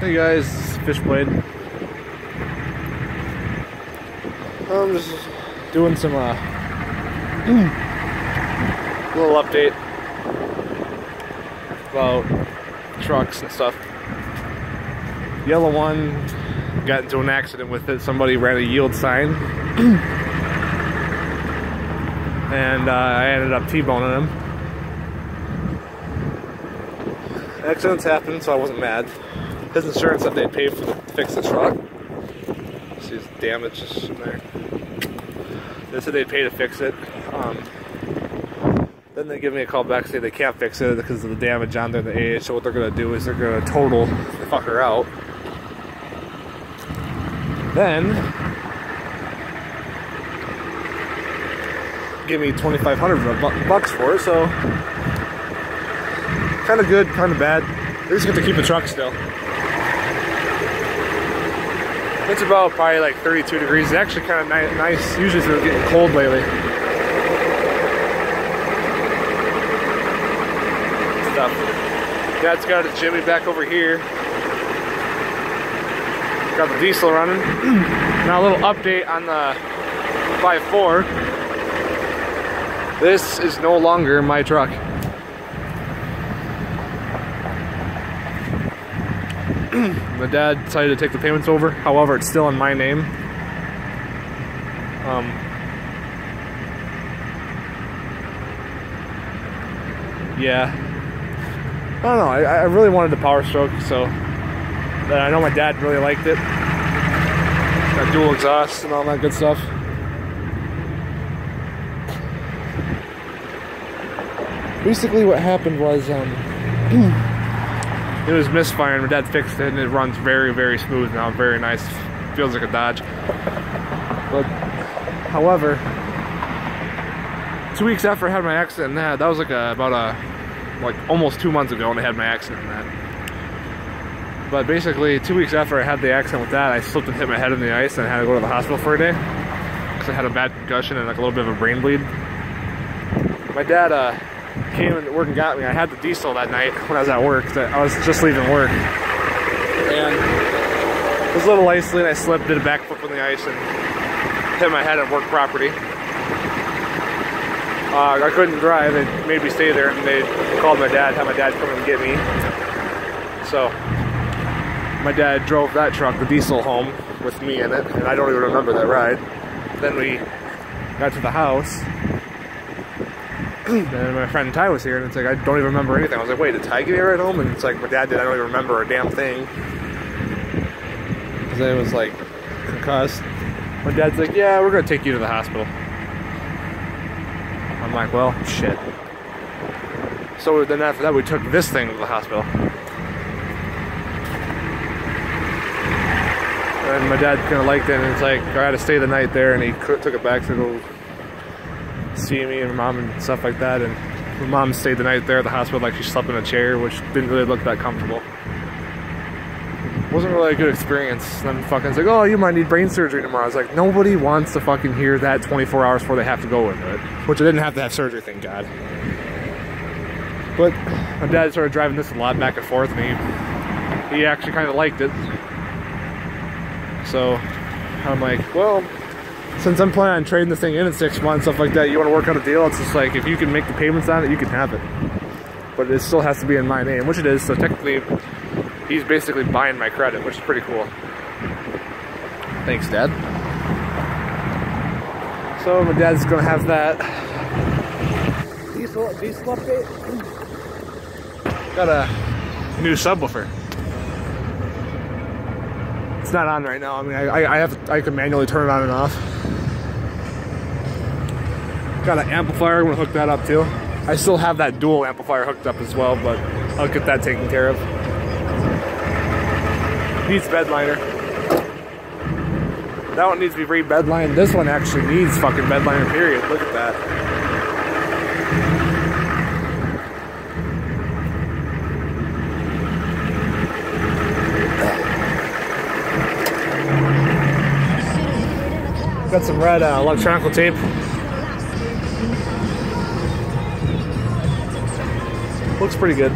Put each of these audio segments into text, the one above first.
Hey guys, Fishblade. I'm just doing some uh, little update about trucks and stuff. Yellow one got into an accident with it. Somebody ran a yield sign, and uh, I ended up T-boning him. Accidents happen, so I wasn't mad. His insurance said they'd pay for the, fix the truck. See his damage is in there. They said they'd pay to fix it. Um, then they give me a call back say they can't fix it because of the damage on there the age. So what they're gonna do is they're gonna total the fucker out. Then give me 2,500 bucks for it. So kind of good, kind of bad. They just get to keep the truck still. It's about probably like 32 degrees. It's actually kind of ni nice. Usually it's getting cold lately. Stuff. Dad's got a Jimmy back over here. Got the diesel running. now a little update on the 5.4. This is no longer my truck. my dad decided to take the payments over. However, it's still in my name. Um, yeah. I don't know. I, I really wanted the Power Stroke, so I know my dad really liked it. Got dual exhaust and all that good stuff. Basically, what happened was. Um, it was misfiring. My dad fixed it and it runs very, very smooth now. Very nice. Feels like a Dodge. But, however, two weeks after I had my accident that, that was like a, about a, like almost two months ago when I had my accident and that. But basically, two weeks after I had the accident with that, I slipped and hit my head in the ice and I had to go to the hospital for a day. Because I had a bad concussion and like a little bit of a brain bleed. My dad, uh, came and work and got me. I had the diesel that night when I was at work. That I was just leaving work. And it was a little icy and I slipped, did a backflip on the ice and hit my head at work property. Uh, I couldn't drive. They made me stay there and they called my dad, had my dad come and get me. So my dad drove that truck, the diesel, home with me in it, and I don't even remember that ride. Then we got to the house and my friend Ty was here, and it's like, I don't even remember anything. I was like, wait, did Ty give me a ride home? And it's like, my dad did. I don't even remember a damn thing. Because I was like concussed. My dad's like, yeah, we're going to take you to the hospital. I'm like, well, shit. So then after that, we took this thing to the hospital. And my dad kind of liked it, and it's like, I had to stay the night there, and he took it back to go see me and my mom and stuff like that. And my mom stayed the night there at the hospital, like she slept in a chair, which didn't really look that comfortable. Wasn't really a good experience. Then fucking like, oh, you might need brain surgery tomorrow. I was like, nobody wants to fucking hear that 24 hours before they have to go into it. Which I didn't have to have surgery, thank God. But my dad started driving this a lot back and forth, and he he actually kind of liked it. So I'm like, well, since I'm planning on trading this thing in in six months, stuff like that, you want to work out a deal, it's just like, if you can make the payments on it, you can have it. But it still has to be in my name, which it is, so technically, he's basically buying my credit, which is pretty cool. Thanks, Dad. So my dad's gonna have that. Diesel, diesel update. Got a new subwoofer. It's not on right now. I mean, I, I have I can manually turn it on and off. Got an amplifier, I'm gonna hook that up too. I still have that dual amplifier hooked up as well, but I'll get that taken care of. Needs bed liner. That one needs to be re-bed lined. This one actually needs fucking bed liner, period. Look at that. Got some red uh, tape Looks pretty good.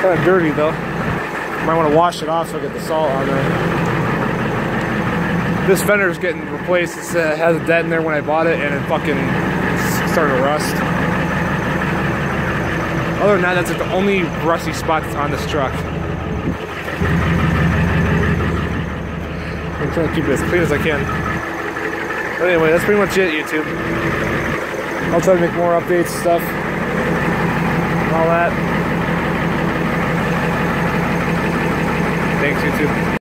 Kind of dirty though. Might want to wash it off so I get the salt on there. This fender is getting replaced. Uh, it uh, has a dent in there when I bought it and it fucking started to rust. Other than that, that's like the only rusty spot that's on this truck. I'm trying to keep it as clean as I can. But anyway, that's pretty much it, YouTube. I'll try to make more updates, and stuff, and all that. Thanks, YouTube.